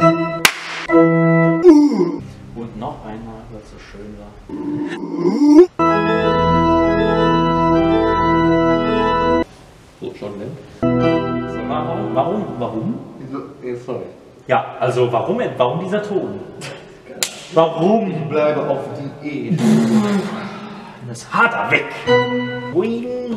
Und noch einmal, weil es so schön war. So, schon, ne? So, warum? Warum? Warum? Sorry. Ja, also warum, warum dieser Ton? Warum? Ich bleibe auf Diät. Das hat er weg. Wing.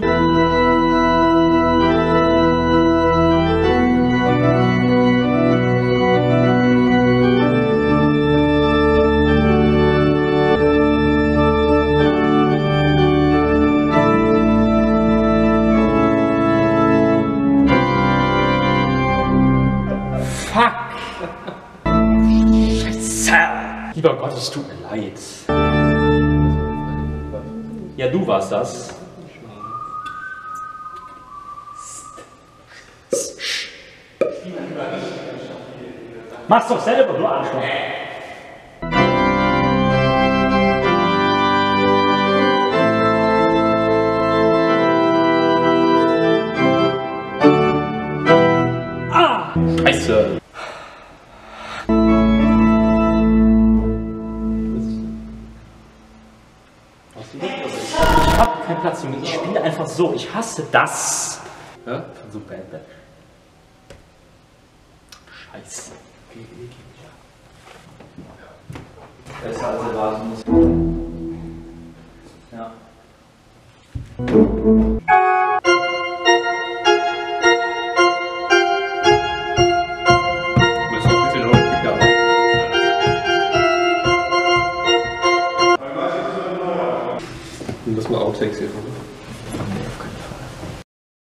Fuck. Scheiße. Lieber Gott, es tut mir leid. Ja, du warst das. Mach's doch selber, du Arschloch. Ah! Scheiße. Hab keinen Platz für mich. Ich spiele einfach so. Ich hasse das. Ja? So Bad Batch. Scheiße. Besser als erwartet. Ja. müssen wir auch sexy finden.